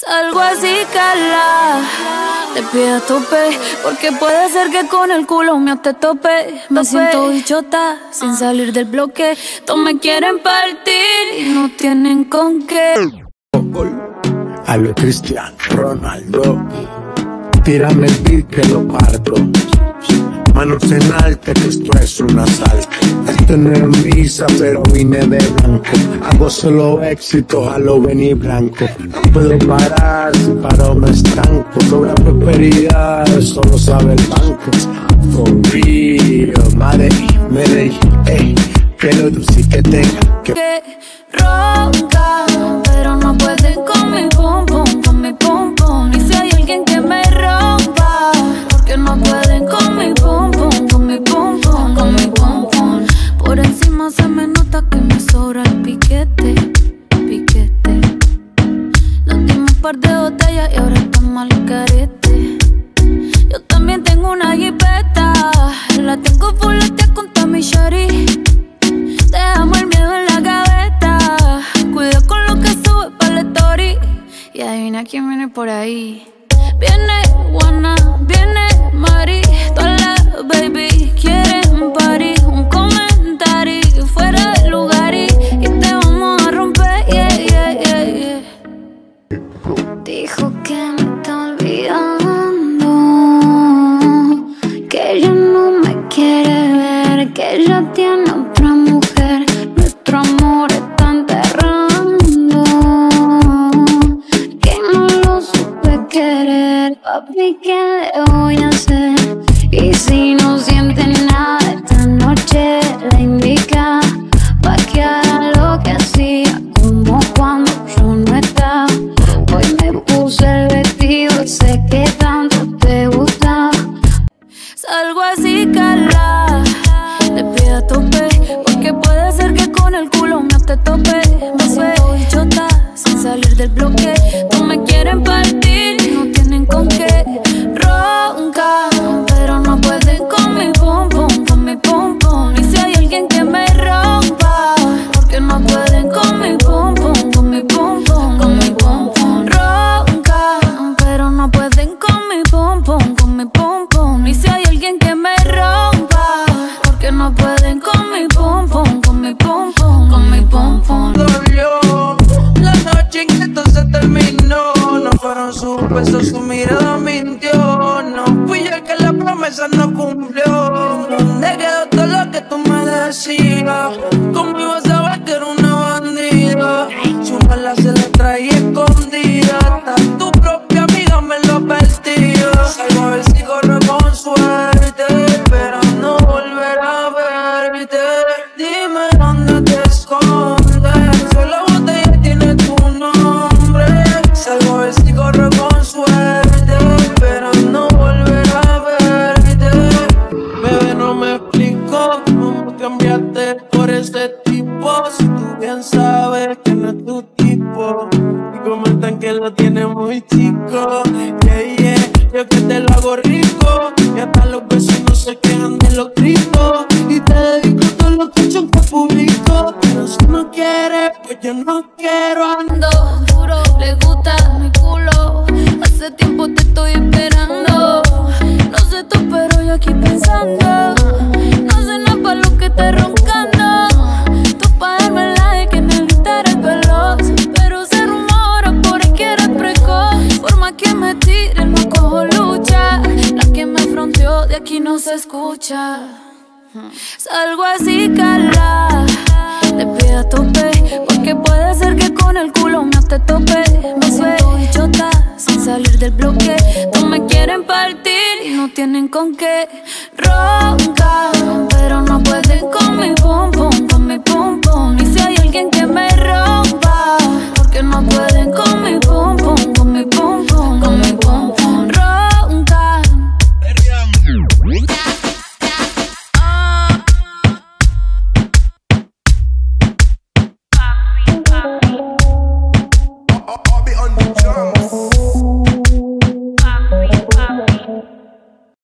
Salgo así, cala. Te pido a tope, porque puede ser que con el culo me te tope. Me siento bichota, sin salir del bloque. Todos me quieren partir y no tienen con qué. A lo Cristiano Ronaldo, tírame el beat que lo parto. Manos en alta, que esto es un asalto. Esto no es misa, pero vine de blanco. Hago solo éxito, a lo venir blanco. No puedo parar, si paro me estanco. Sobre prosperidad, solo sabe el banco. For real, madre, Medellín, eh. Que lo dulce que tenga que... Se me nota que me sobra el piquete, piquete. Nos dimos un par de botellas y ahora estamos al carete. Yo también tengo una jipeta, la tengo full con Tommy Shari. Dejamos el miedo en la gaveta. Cuida con lo que sube para la story. Y adivina quién viene por ahí. Viene Juana, viene Mari. Todas las baby Dijo que me está olvidando. Que ella no me quiere ver. Que ella tiene otra mujer. Nuestro amor está enterrando. Que no lo supe querer. Papi, ¿qué le voy a hacer? Y si mi pum. Y si hay alguien que me rompa, porque no pueden con mi pum pum, con mi pum pum, con mi pum pum. dolió. La noche en que esto se terminó. No fueron sus besos, su mirada mintió. No fui yo el que la promesa no cumplió. ¿Dónde quedó todo lo que tú me decías? Tipo. Y comentan que lo tiene muy chico. Yeah, yeah, yo que te lo hago rico. Y hasta los vecinos se quejan de los gritos. Y te dedico todo lo que yo que publico. Pero si no quieres, pues yo no quiero andar. Aquí no se escucha. Salgo así, cala. Te pido a tope, porque puede ser que con el culo me te tope. Me siento bichota, sin salir del bloque. No me quieren partir y no tienen con qué. Ronca, pero no pum